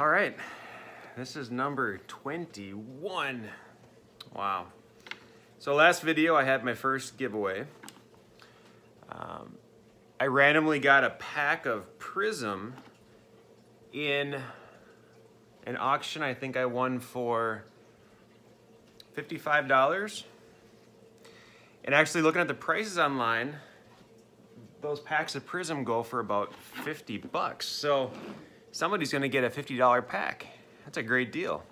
All right, this is number 21. Wow. So last video I had my first giveaway. Um, I randomly got a pack of Prizm in an auction I think I won for $55. And actually looking at the prices online, those packs of Prizm go for about 50 bucks. So somebody's gonna get a $50 pack. That's a great deal.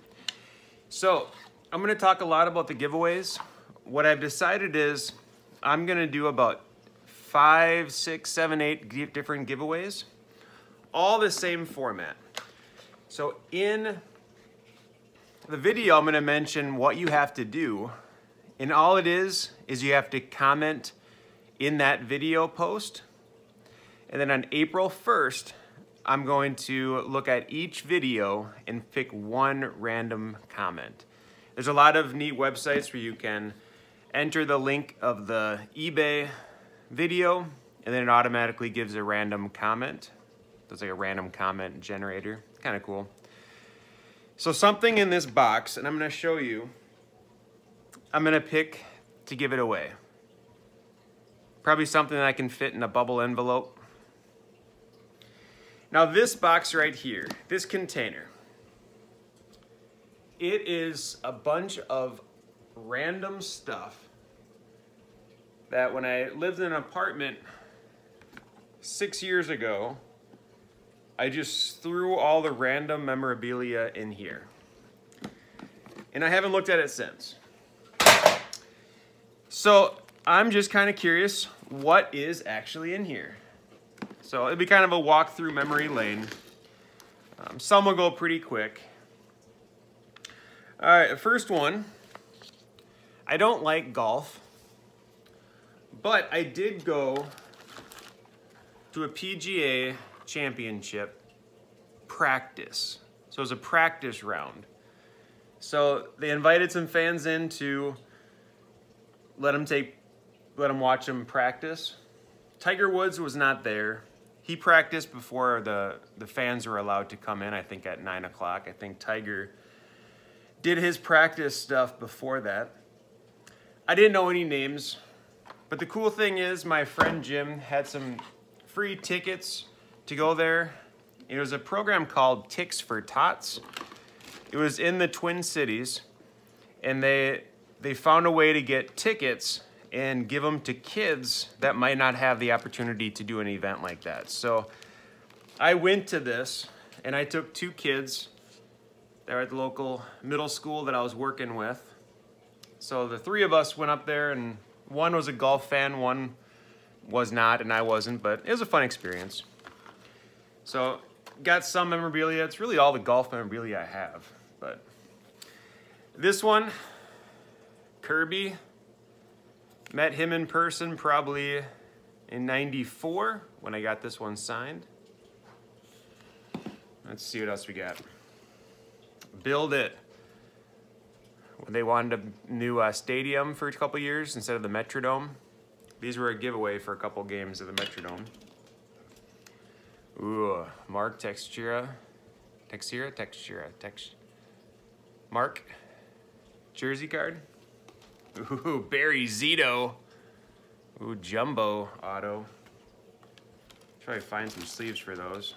So I'm gonna talk a lot about the giveaways. What I've decided is I'm gonna do about five, six, seven, eight different giveaways, all the same format. So in the video, I'm gonna mention what you have to do. And all it is, is you have to comment in that video post. And then on April 1st, I'm going to look at each video and pick one random comment. There's a lot of neat websites where you can enter the link of the eBay video and then it automatically gives a random comment. It's like a random comment generator. Kind of cool. So something in this box, and I'm going to show you, I'm going to pick to give it away. Probably something that I can fit in a bubble envelope. Now this box right here, this container, it is a bunch of random stuff that when I lived in an apartment six years ago, I just threw all the random memorabilia in here. And I haven't looked at it since. So I'm just kind of curious what is actually in here. So it'll be kind of a walk through memory lane. Um, some will go pretty quick. All right, first one. I don't like golf, but I did go to a PGA championship practice. So it was a practice round. So they invited some fans in to let them take, let them watch them practice. Tiger Woods was not there. He practiced before the, the fans were allowed to come in, I think at 9 o'clock. I think Tiger did his practice stuff before that. I didn't know any names, but the cool thing is my friend Jim had some free tickets to go there. It was a program called Ticks for Tots. It was in the Twin Cities, and they, they found a way to get tickets and give them to kids that might not have the opportunity to do an event like that. So I went to this and I took two kids that were at the local middle school that I was working with. So the three of us went up there and one was a golf fan, one was not and I wasn't, but it was a fun experience. So got some memorabilia. It's really all the golf memorabilia I have, but this one, Kirby, Met him in person probably in 94 when I got this one signed. Let's see what else we got. Build It. When They wanted a new uh, stadium for a couple years instead of the Metrodome. These were a giveaway for a couple games of the Metrodome. Ooh, Mark Textura. Textura? Textura. Tex Mark. Jersey card. Ooh, Barry Zito. Ooh, Jumbo Auto. Try to find some sleeves for those.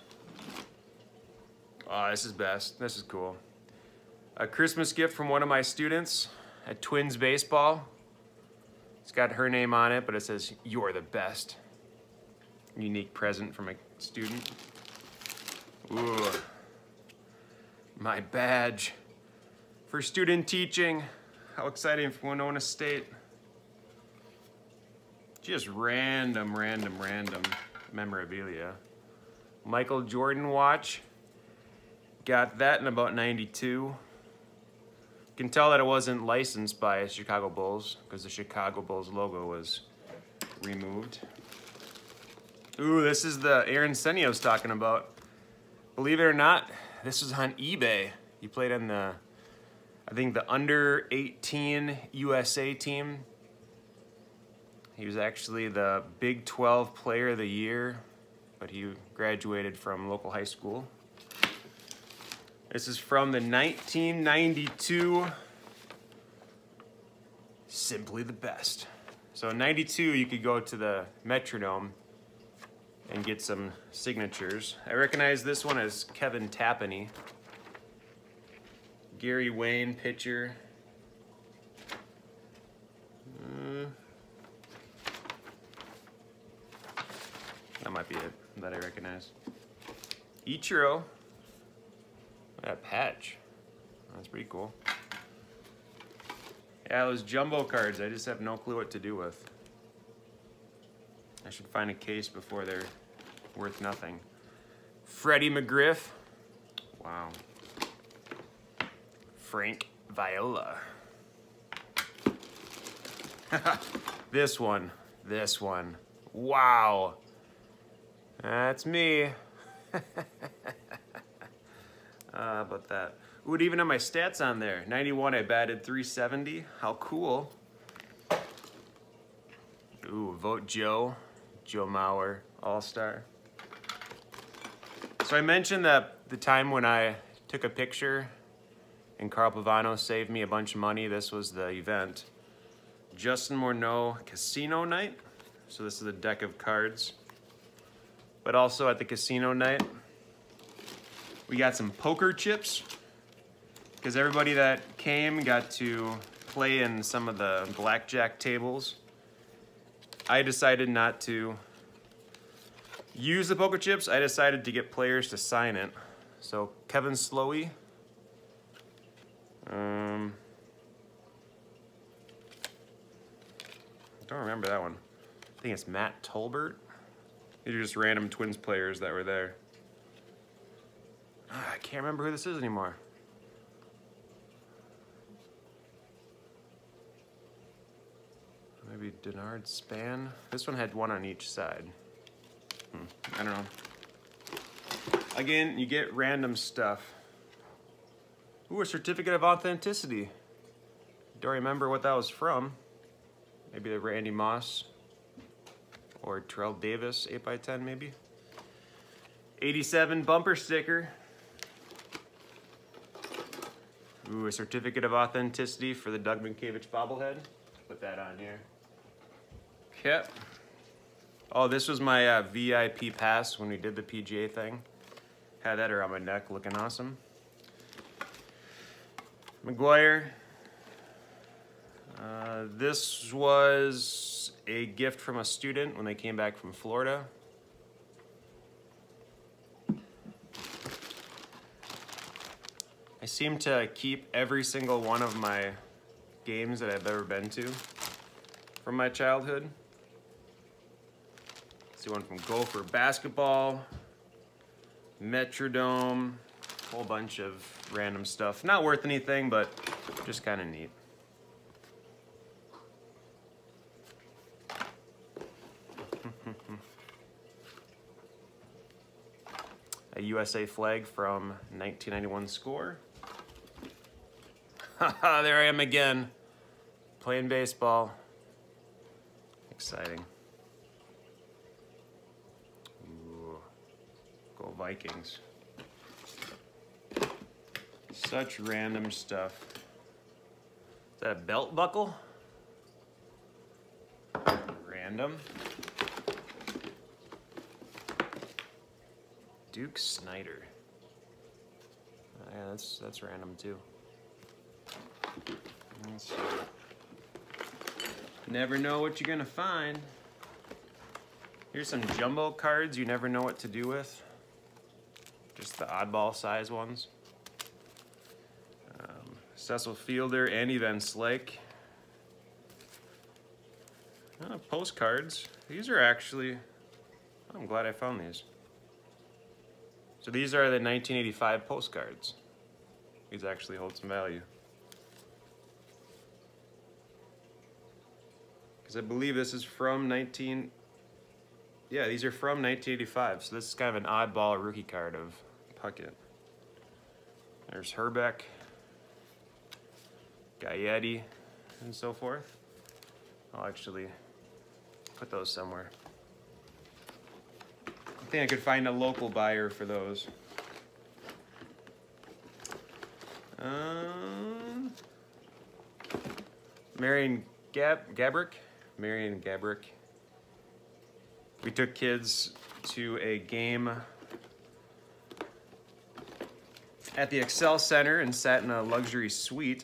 Oh, this is best. This is cool. A Christmas gift from one of my students at Twins Baseball. It's got her name on it, but it says, you're the best. Unique present from a student. Ooh. My badge for student teaching. How exciting for Winona State. Just random, random, random memorabilia. Michael Jordan watch. Got that in about 92. Can tell that it wasn't licensed by Chicago Bulls because the Chicago Bulls logo was removed. Ooh, this is the Aaron Senio's talking about. Believe it or not, this was on eBay. He played on the I think the under 18 USA team. He was actually the Big 12 Player of the Year, but he graduated from local high school. This is from the 1992 Simply the Best. So in 92, you could go to the Metrodome and get some signatures. I recognize this one as Kevin Tapani. Gary Wayne, pitcher. Uh, that might be it that I recognize. Ichiro. That patch. That's pretty cool. Yeah, those jumbo cards, I just have no clue what to do with. I should find a case before they're worth nothing. Freddie McGriff. Wow. Frank Viola. this one. This one. Wow. That's me. uh, about that. Would even have my stats on there. 91, I batted 370. How cool. Ooh, vote Joe. Joe Mauer, All-Star. So I mentioned that the time when I took a picture and Carl Pavano saved me a bunch of money. This was the event. Justin Morneau Casino Night. So this is a deck of cards. But also at the casino night, we got some poker chips because everybody that came got to play in some of the blackjack tables. I decided not to use the poker chips. I decided to get players to sign it. So Kevin Slowey. Um, don't remember that one. I think it's Matt Tolbert. These are just random Twins players that were there. Ah, I can't remember who this is anymore. Maybe Denard Span? This one had one on each side. Hmm, I don't know. Again, you get random stuff. Ooh, a certificate of authenticity. Don't remember what that was from. Maybe the Randy Moss or Terrell Davis 8x10 maybe. 87 bumper sticker. Ooh, a certificate of authenticity for the Doug Mientkiewicz bobblehead. Put that on here. Okay. Oh, this was my uh, VIP pass when we did the PGA thing. Had that around my neck looking awesome. McGwire. Uh, this was a gift from a student when they came back from Florida. I seem to keep every single one of my games that I've ever been to from my childhood. See one from Gopher Basketball, Metrodome, whole bunch of random stuff. Not worth anything, but just kind of neat. a USA flag from 1991 score. there I am again, playing baseball. Exciting. Ooh, go Vikings. Such random stuff. Is that a belt buckle? Random. Duke Snider. Oh, yeah, that's that's random too. Let's see. Never know what you're gonna find. Here's some jumbo cards you never know what to do with. Just the oddball size ones. Cecil Fielder, Andy Van Slyke. Oh, postcards. These are actually, oh, I'm glad I found these. So these are the 1985 postcards. These actually hold some value. Because I believe this is from 19... Yeah, these are from 1985, so this is kind of an oddball rookie card of Puckett. There's Hrbek, Gaetti, and so forth. I'll actually put those somewhere. I think I could find a local buyer for those. Um, Marian Gab Gabrick, Marian Gabrick. We took kids to a game at the Xcel Center and sat in a luxury suite,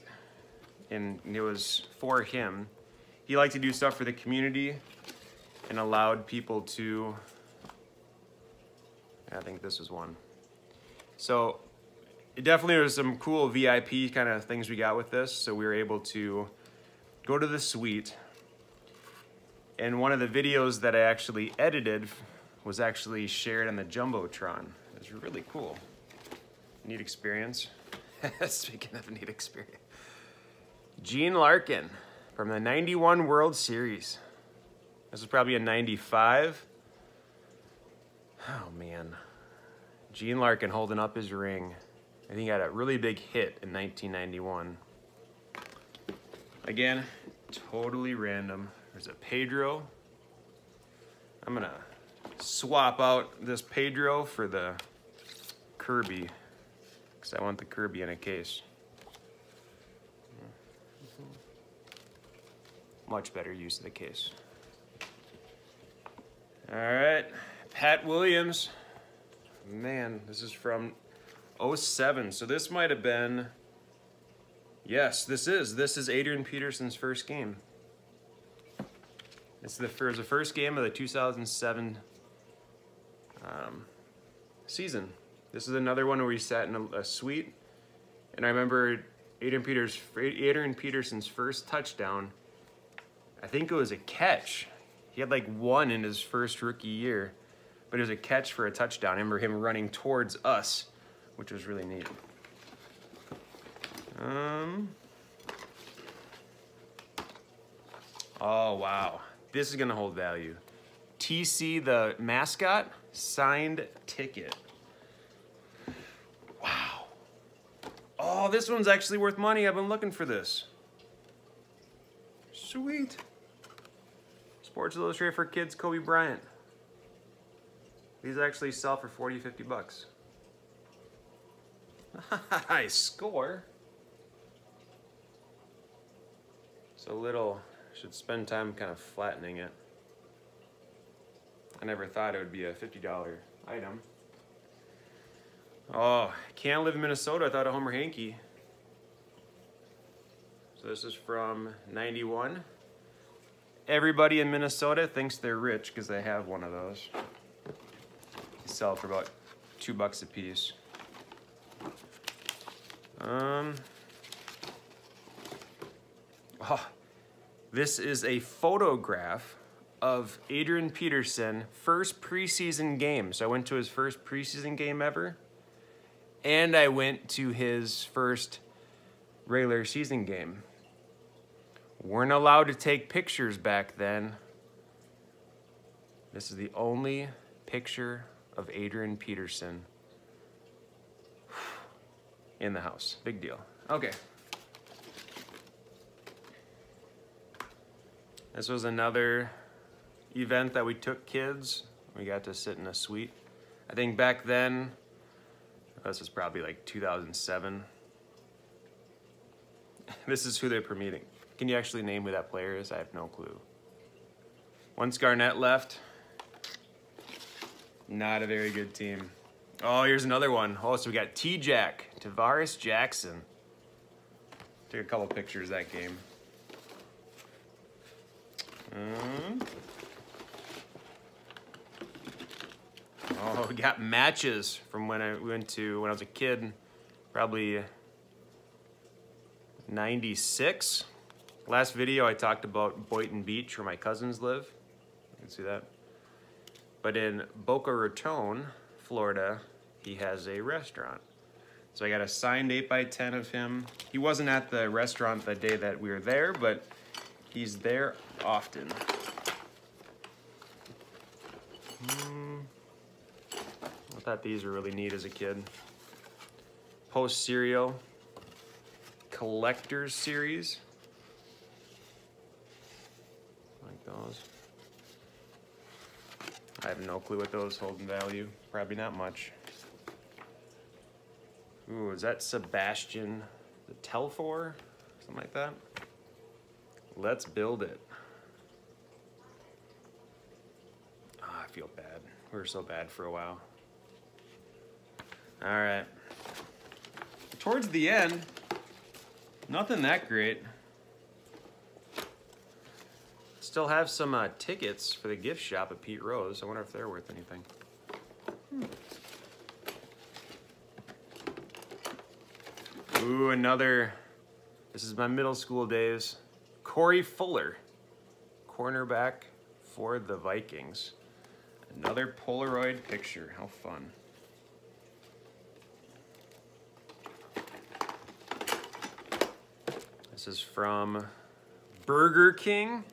and it was for him. He liked to do stuff for the community and allowed people to. I think this was one. So it definitely was some cool VIP kind of things we got with this. So we were able to go to the suite. And one of the videos that I actually edited was actually shared on the Jumbotron. It was really cool. Neat experience. Speaking of neat experience. Gene Larkin from the 91 World Series. This is probably a 95. Oh man. Gene Larkin holding up his ring. I think he had a really big hit in 1991. Again, totally random. There's a Pedro. I'm gonna swap out this Pedro for the Kirby because I want the Kirby in a case. Much better use of the case. All right, Pat Williams. Man, this is from 07. So this might have been, yes, this is. This is Adrian Peterson's first game. It's the, was the first game of the 2007 um, season. This is another one where we sat in a, a suite, and I remember Adrian Peters, Adrian Peterson's first touchdown. I think it was a catch. He had like one in his first rookie year, but it was a catch for a touchdown. I remember him running towards us, which was really neat. Um. Oh wow, this is gonna hold value. TC the mascot signed ticket. Wow. Oh, this one's actually worth money. I've been looking for this. Sweet. Sports Illustrated for Kids, Kobe Bryant. These actually sell for 40, 50 bucks. I score. It's a little, should spend time kind of flattening it. I never thought it would be a $50 item. Oh, can't live in Minnesota without a Homer Hanky. This is from 91. Everybody in Minnesota thinks they're rich because they have one of those. They sell for about two bucks a piece. Um, oh, this is a photograph of Adrian Peterson first preseason game. So I went to his first preseason game ever, and I went to his first regular season game. We weren't allowed to take pictures back then. This is the only picture of Adrian Peterson in the house. Big deal. Okay. This was another event that we took kids. We got to sit in a suite. I think back then, this was probably like 2007. this is who they're permitting. Can you actually name who that player is? I have no clue. Once Garnett left, not a very good team. Oh, here's another one. Oh, so we got T-Jack, Tarvaris Jackson. Took a couple pictures that game. Um, oh, we got matches from when I went to, when I was a kid, probably 96. Last video I talked about Boynton Beach where my cousins live. You can see that. But in Boca Raton, Florida, he has a restaurant. So I got a signed 8x10 of him. He wasn't at the restaurant the day that we were there, but he's there often. Hmm. I thought these were really neat as a kid. Post Cereal Collectors Series. Like those. I have no clue what those hold in value. Probably not much. Ooh, is that Sebastian the Telfair, something like that. Let's build it. Oh, I feel bad. We were so bad for a while. All right. Towards the end, nothing that great. Still have some uh, tickets for the gift shop at Pete Rose. I wonder if they're worth anything. Ooh, another. This is my middle school days. Corey Fuller, cornerback for the Vikings. Another Polaroid picture. How fun. This is from Burger King.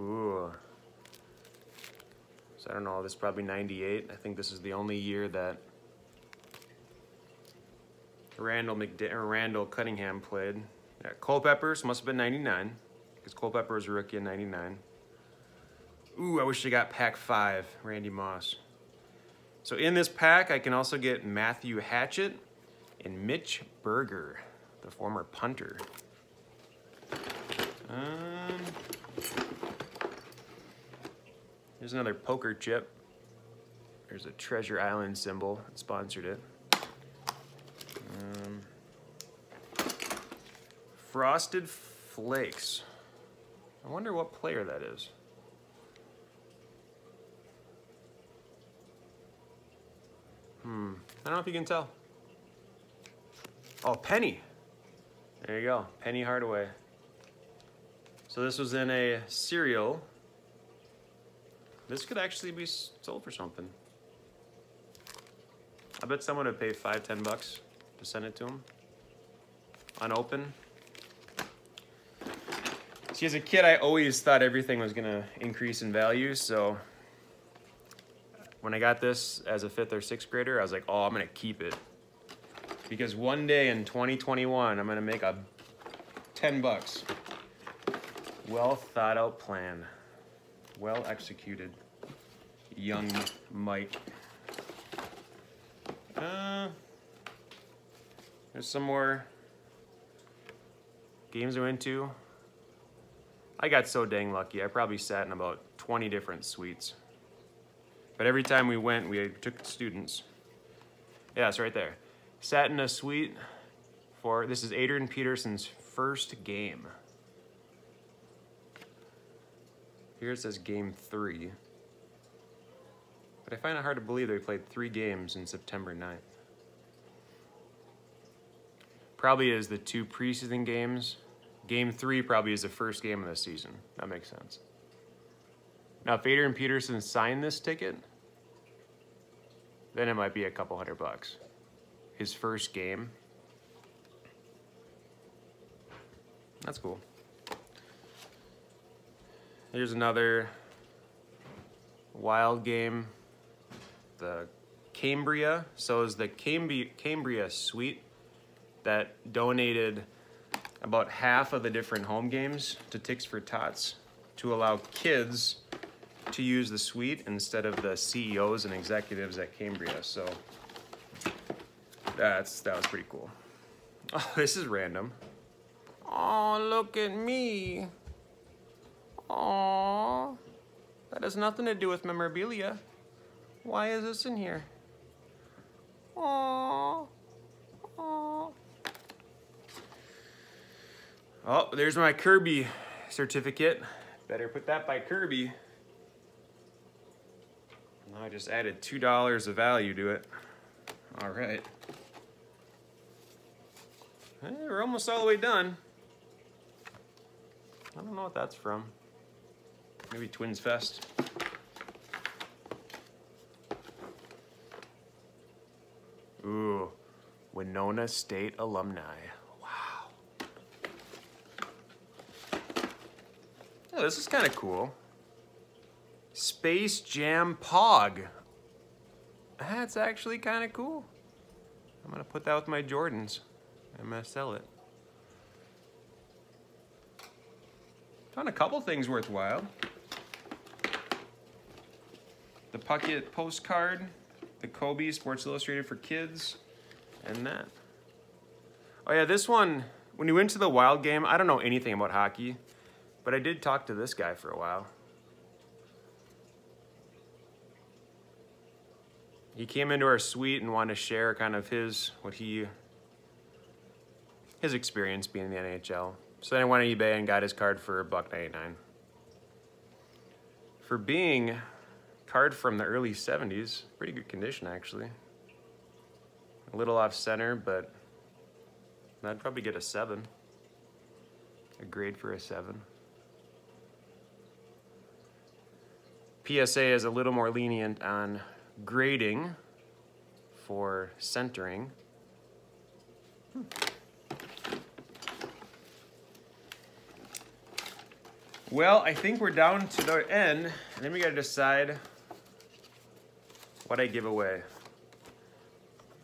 Ooh. So I don't know, this is probably 98. I think this is the only year that Randall McD Randall Cunningham played. Yeah, Culpepper's must have been 99 because Culpepper was a rookie in 99. Ooh, I wish I got pack five, Randy Moss. So in this pack, I can also get Matthew Hatchette and Mitch Berger, the former punter. Um, Here's another poker chip. There's a Treasure Island symbol. It sponsored it. Um, Frosted Flakes. I wonder what player that is. Hmm. I don't know if you can tell. Oh, Penny. There you go. Penny Hardaway. So this was in a cereal this could actually be sold for something. I bet someone would pay five, ten bucks to send it to him. Unopened. See, as a kid, I always thought everything was gonna increase in value, so when I got this as a fifth or sixth grader, I was like, oh, I'm gonna keep it. Because one day in 2021, I'm gonna make a 10 bucks. Well thought out plan. Well executed. Young Mike. Uh, there's some more games I went to. I got so dang lucky. I probably sat in about 20 different suites. But every time we went, we took students. Yeah, it's right there. Sat in a suite for, this is Adrian Peterson's first game. Here it says game three. But I find it hard to believe that they played three games in September 9th. Probably is the two preseason games. Game three probably is the first game of the season. That makes sense. Now, if Adrian Peterson signed this ticket, then it might be a couple hundred bucks. His first game. That's cool. Here's another wild game. The Cambria. So is the Cambria, Cambria suite that donated about half of the different home games to Ticks for Tots to allow kids to use the suite instead of the CEOs and executives at Cambria. So that's that was pretty cool. Oh, this is random. Oh, look at me. Aww. That has nothing to do with memorabilia. Why is this in here? Aww. Aww. Oh, there's my Kirby certificate. Better put that by Kirby. Now I just added $2 of value to it. All right. Hey, we're almost all the way done. I don't know what that's from. Maybe Twins Fest. Ooh, Winona State alumni. Wow. Oh, this is kind of cool. Space Jam Pog. That's actually kind of cool. I'm gonna put that with my Jordans. I'm gonna sell it. Found a couple things worthwhile the Puckett postcard, the Kobe Sports Illustrated for Kids, and that. Oh yeah, this one, when you went to the wild game, I don't know anything about hockey, but I did talk to this guy for a while. He came into our suite and wanted to share kind of his, what he, his experience being in the NHL. So then I went on eBay and got his card for a buck ninety nine. For being card from the early 70s, pretty good condition actually. A little off center, but I'd probably get a seven. A grade for a seven. PSA is a little more lenient on grading for centering. Hmm. Well, I think we're down to the end, and then we gotta decide what I give away.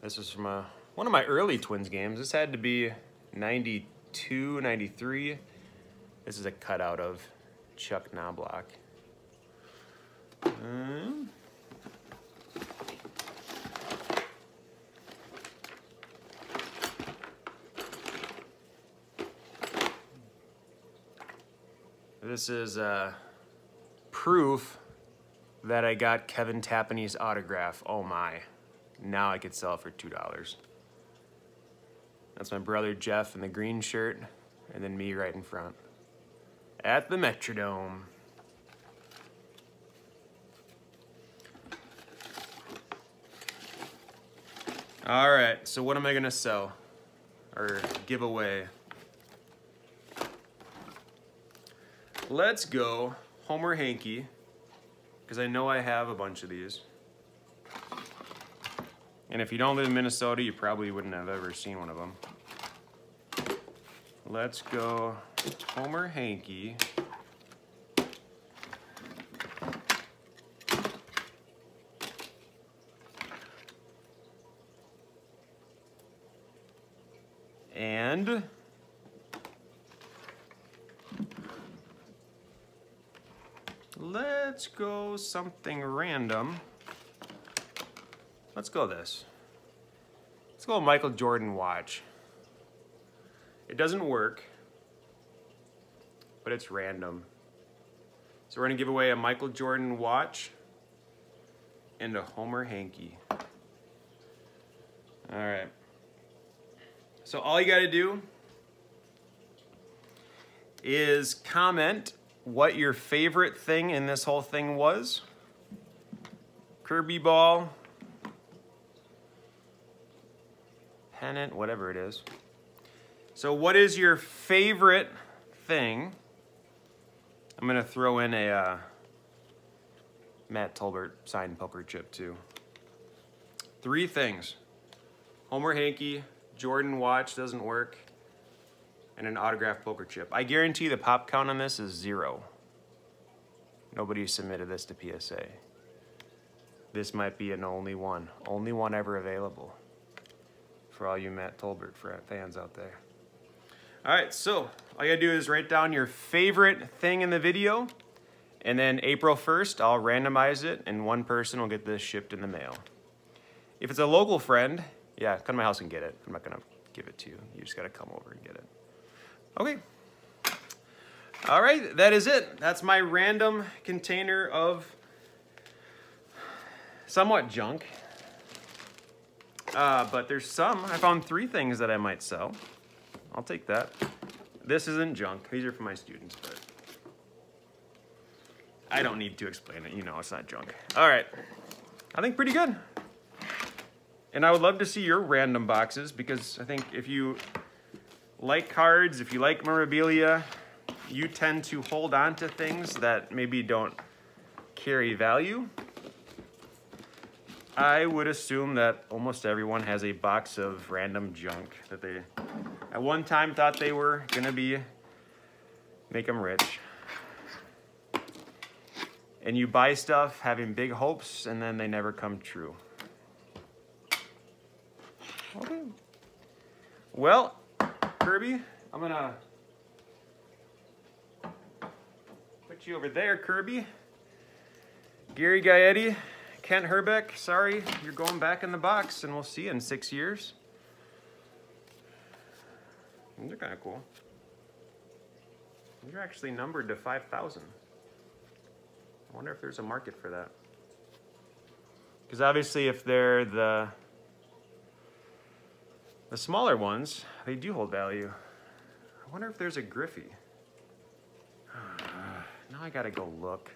This is from a, one of my early Twins games. This had to be 92, 93. This is a cutout of Chuck Knoblauch. Um, This is uh, proof that I got Kevin Tapani's autograph. Oh my. Now I could sell for $2. That's my brother Jeff in the green shirt, and then me right in front. At the Metrodome. All right, so what am I gonna sell? Or give away? Let's go Homer Hanky, because I know I have a bunch of these. And if you don't live in Minnesota, you probably wouldn't have ever seen one of them. Let's go Homer Hanky. And let's go something random. Let's go this. Let's go Michael Jordan watch. It doesn't work, but it's random. So we're gonna give away a Michael Jordan watch and a Homer hanky. All right. So all you gotta do is comment what your favorite thing in this whole thing was. Kirby ball, pennant, whatever it is. So what is your favorite thing? I'm gonna throw in a uh, Matt Tolbert signed poker chip too. Three things. Homer Hanky, Jordan watch doesn't work, and an autographed poker chip. I guarantee the pop count on this is zero. Nobody submitted this to PSA. This might be an only one. Only one ever available for all you Matt Tolbert fans out there. All right, so all you gotta do is write down your favorite thing in the video, and then April 1st, I'll randomize it, and one person will get this shipped in the mail. If it's a local friend, yeah, come to my house and get it. I'm not gonna give it to you. You just gotta come over and get it. Okay. All right, that is it. That's my random container of somewhat junk. Uh, but there's some. I found three things that I might sell. I'll take that. This isn't junk. These are for my students, but I don't need to explain it. You know it's not junk. All right. I think pretty good. And I would love to see your random boxes because I think if you like cards, if you like memorabilia, you tend to hold on to things that maybe don't carry value. I would assume that almost everyone has a box of random junk that they at one time thought they were gonna be make them rich. And you buy stuff having big hopes and then they never come true. Okay. Well, Kirby. I'm gonna put you over there, Kirby. Gary Gaetti, Kent Hrbek, sorry, you're going back in the box and we'll see you in six years. These are kind of cool. These are actually numbered to 5,000. I wonder if there's a market for that. Because obviously if they're the the smaller ones, they do hold value. I wonder if there's a Griffey. now I gotta go look.